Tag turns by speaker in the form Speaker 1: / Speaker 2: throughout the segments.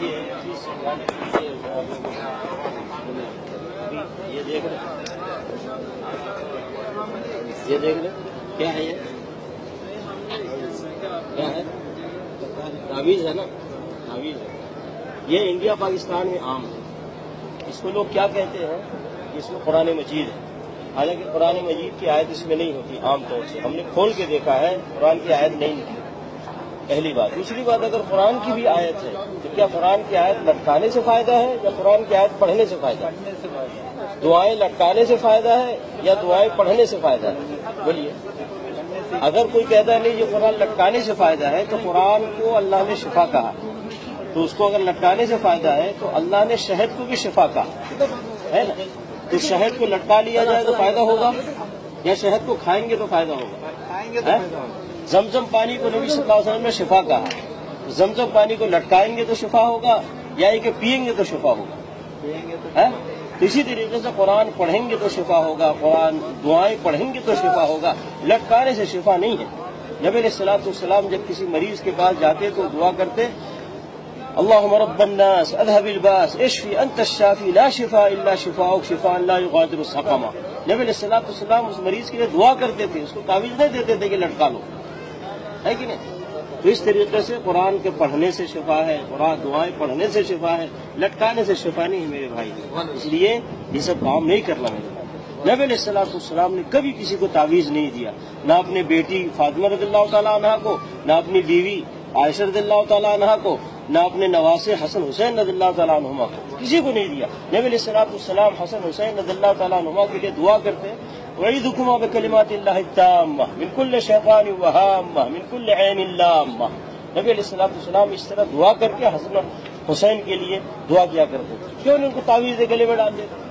Speaker 1: ये देख रहे ये देख क्या है ये क्या है तावीज है ना तावीज है ये इंडिया पाकिस्तान में आम है इसको लोग क्या कहते हैं कि इसमें कुरान मजीद है हालाँकि कुरान मजीद की आयत इसमें नहीं होती आमतौर से हमने खोल के देखा है कुरान की आयत नहीं निकली पहली बात। दूसरी बात अगर कुरान की भी आयत है तो क्या कुरान की आयत लटकाने से फ़ायदा है या कुरान की आयत पढ़ने से फ़ायदा है? दुआएँ लटकाने से फ़ायदा है या दुआएँ पढ़ने से फ़ायदा है? बोलिए। अगर कोई कहता है नहीं ये कुरान लटकाने से फ़ायदा है तो कुरान को अल्लाह ने शिफा कहा। तो उसको अगर लटकाने से फ़ायदा है तो अल्लाह ने शहद को भी शिफा कहा। है ना? तो शहद को लटका लिया जाए तो फ़ायदा होगा? या शहद को खाएँगे तो फ़ायदा होगा?
Speaker 2: खाएँगे तो फ़ायदा होगा।
Speaker 1: जमजम पानी को नबी वसल्लम ने शिफा कहा। जमजम पानी को लटकाएँगे तो शिफा होगा या कि पियेंगे तो शिफा होगा।
Speaker 2: तो
Speaker 1: इसी तरीके से कुरान पढ़ेंगे तो शिफा होगा, कुरान दुआएँ पढ़ेंगे तो शिफा होगा। लटकाने से शिफा नहीं है। नबी सलाम जब किसी मरीज़ के पास जाते तो दुआ करते अल्लाह रब्बन्नास अदहबिल बास, इश्फी अंत शाफी ला शिफा इल्ला शिफा युगादिरु सक़मा। नबी सलाम उस मरीज़ के लिए दुआ करते थे, उसको तावीज नहीं देते थे कि लटका लो। है कि नहीं? तो इस तरीके से कुरान के पढ़ने से शिफा है, कुरान दुआएँ पढ़ने से शिफा है, लटकाने से शिफा नहीं है मेरे भाई। इसलिए ये सब काम नहीं करना मेरे नबी सलाम ने कभी किसी को तावीज नहीं दिया। ना अपने बेटी फातिमा रदिल्ला तला को, ना अपनी बीवी आयशा रदिल्ला तला को, ना अपने नवासे हसन हुसैन रदिल्ला तला को। किसी को नहीं दिया। नबी सलाम हसन हुसैन रदिल्ला तला के लिए दुआ करते वही दुकुमा बकलिमात बिल्कुल शैतान वहामा बिल्कुल ऐनिल्लामा नबी सलाम इस तरह दुआ करके हसन हुसैन के लिए दुआ किया करते थे क्यों नहीं उनको तावीज गले में डाल देते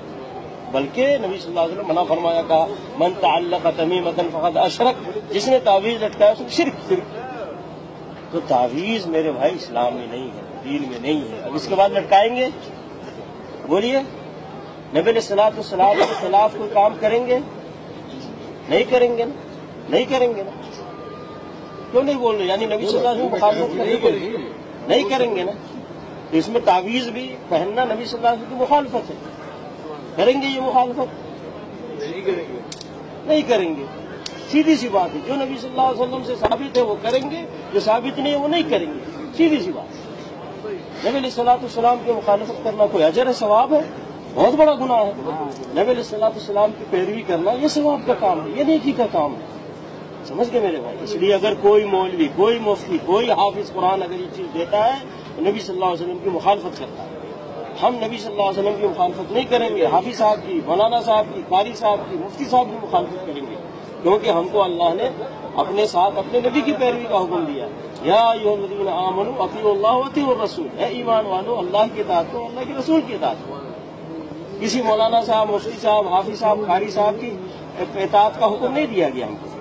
Speaker 1: बल्कि नबी सल्लल्लाहु अलैहि वसल्लम मना फरमाया कहा मन तल्लक तमीमतन फ़कद अशरक जिसने तावीज लटकाया उसने शिरक शिरक तो तावीज मेरे भाई इस्लाम में नहीं है दीन में नहीं है अब इसके बाद लटकाएँगे बोलिए नबी सलात सलाम के खिलाफ कोई काम करेंगे नहीं करेंगे ना नहीं करेंगे ना। क्यों नहीं बोल रहे? यानी नबी सल्लल्लाहु अलैहि वसल्लम मुखालफत
Speaker 2: नहीं
Speaker 1: करेंगे
Speaker 2: करेंगे।
Speaker 1: नहीं करेंगे ना। तो इसमें तावीज भी पहनना नबी सल्लल्लाहु अलैहि वसल्लम की मुखालफत है। करेंगे ये मुखालफत?
Speaker 2: नहीं करेंगे।
Speaker 1: नहीं करेंगे। सीधी सी बात है जो नबी सल्लल्लाहु अलैहि वसल्लम से साबित है वो करेंगे जो साबित नहीं है वो नहीं करेंगे। सीधी सी बात। नबी सलाम की मुखालफत करना कोई अजर है सवाब है? बहुत बड़ा गुनाह है। नबी सलाम की पैरवी करना, ये सवाब का काम है, ये नेकी का काम है। समझ गए मेरे भाई? इसलिए अगर कोई मौलवी, कोई मुफ्ती, कोई हाफिज कुरान अगर ये चीज़ देता है तो नबी सल्लल्लाहु अलैहि वसल्लम की मुखालफत करता है। हम नबी सल्लल्लाहु अलैहि वसल्लम की मुखालफत नहीं करेंगे, हाफिज साहब की, मौलाना साहब की कारी साहब की, मुफ्ती साहब की मुखालफत करेंगे। क्योंकि हमको अल्लाह ने अपने साथ, अपने नबी की पैरवी का हुक्म दिया। या यूदीन आमनु अतील्लाह अती रसूल है ईमान वालो, अल्लाह की इतात को अल्लाह के रसूल की इतात किसी मौलाना साहब, मुफ्ती साहब, हाफिज साहब कारी साहब की इतात का हुक्म नहीं दिया गया हमको।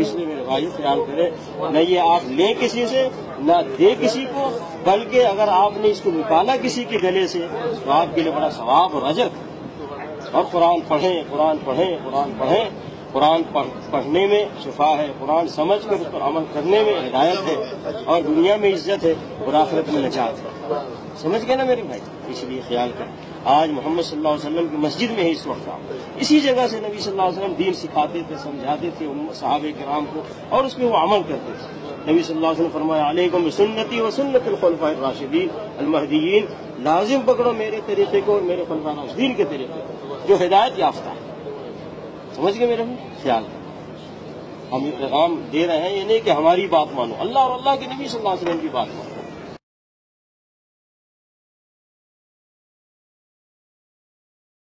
Speaker 1: इसलिए मेरे भाई ख्याल करें। न ये आप लें किसी से, न दे किसी को, बल्कि अगर आपने इसको निकाला किसी के गले से तो आपके लिए बड़ा सवाब और अजर। और कुरान पढ़ें कुरान पढ़ें कुरान पढ़ें। कुरान पढ़ने में शिफा है, कुरान समझ कर उस पर अमल करने में हिदायत है। और दुनिया में इज़्ज़त है, और आखिरत में नजात है। समझ गए ना मेरे भाई? इसलिए ख्याल करें। आज मोहम्मद सल्लल्लाहु अलैहि वसल्लम की मस्जिद में ही इस वक्त आप इसी जगह से नबी सल्लल्लाहु अलैहि वसल्लम दीन सिखाते थे, समझाते थे साहब कराम को और उस पर वो अमल करते थे। नबी सल्लल्लाहु अलैहि वसल्लम फरमाया, अलैकुम सुन्नति व सुन्नत खुलफाए राशिदीन अलमहदीन लाजिम पकड़ो मेरे तरीके को और मेरे खुलफा राशिदीन के तरीके को, जो हिदायत याफ्ता है। समझ गए मेरे भाई? ख्याल हम ये पैगाम दे रहे हैं ये नहीं कि हमारी बात मानो। अल्लाह और अल्लाह के नबी सल्लल्लाहु अलैहि वसल्लम की बात मानो।